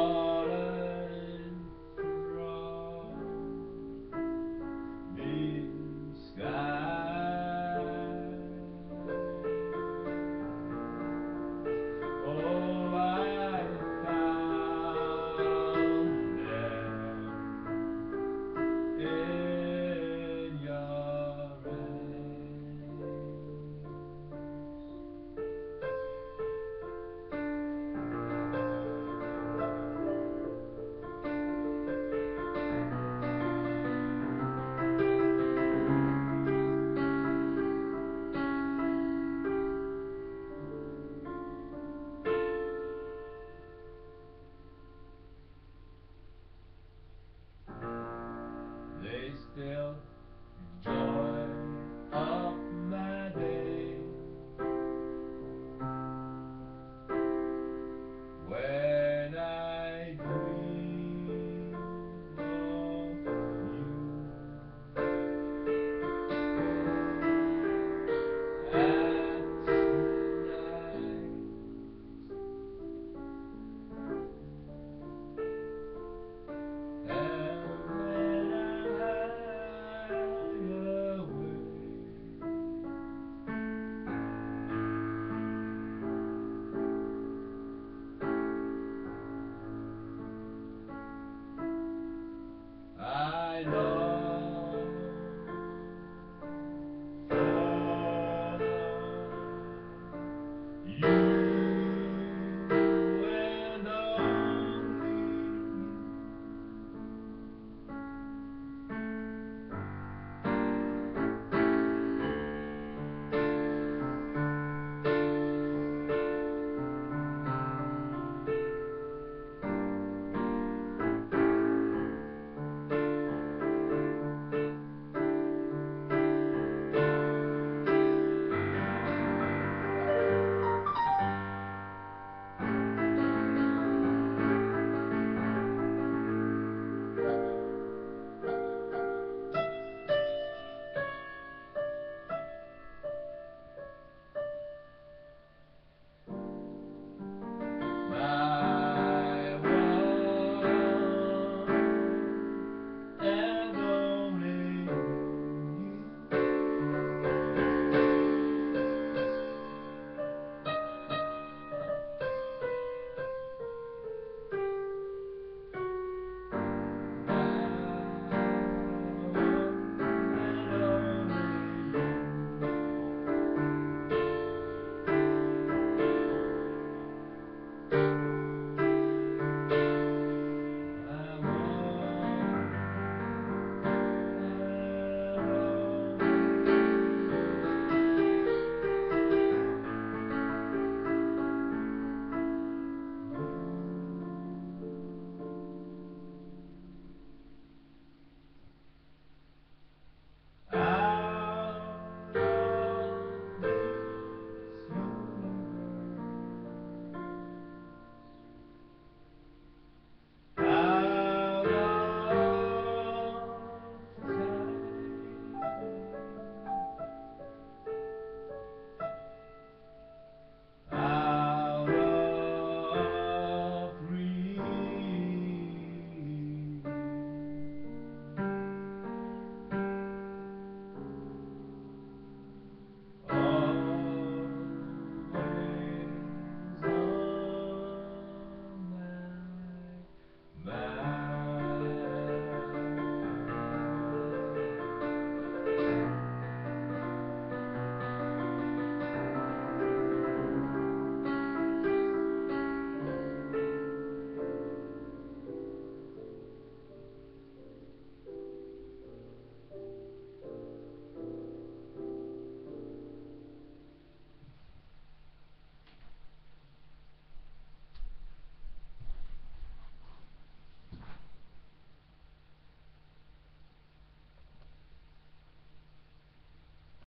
Oh.